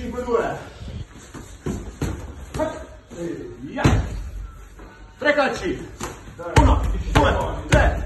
5 due. Ia. Tre calci. Da. Uno,